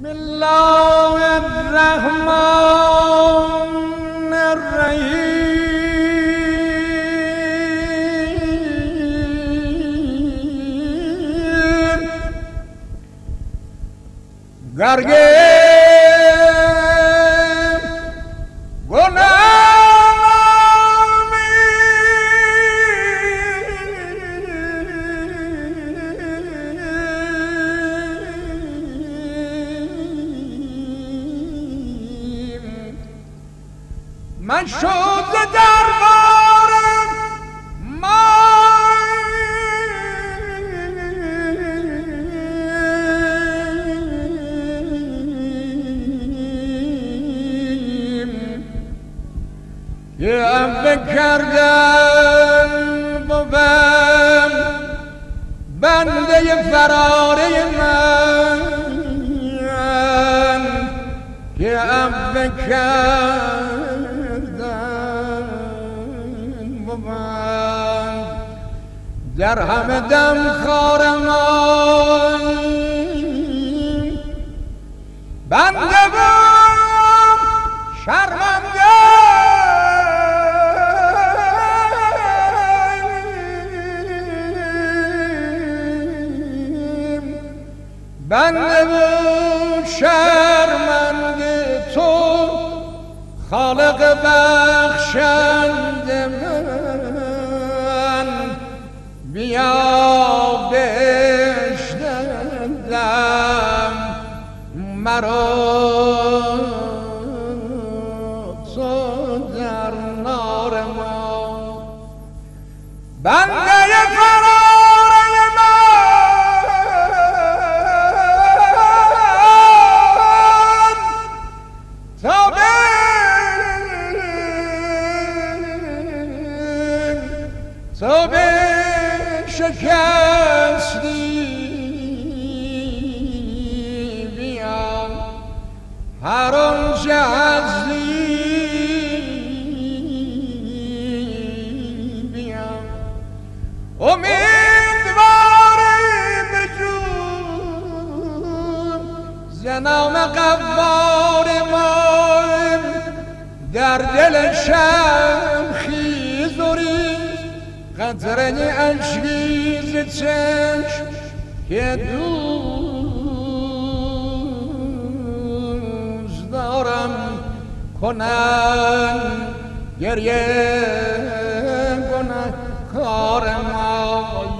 بسم الله الرحمن الرحیم. گرگه من شد دربارم یه عفو کردن بوم بنده فراره من. که عفو کردن در همه دم خار من بنده بوم شرمنده. بنده و شرمنده تو خالق بخشنده من. بیا بشنندم مرا تو در شکستی. بیا. هر آنچه هستی. بیا. امیدواریم به جون زنام قوار ما در دل ریز قطره اشکی ز چشم که دوست دارم کنن گریه کنن کار ما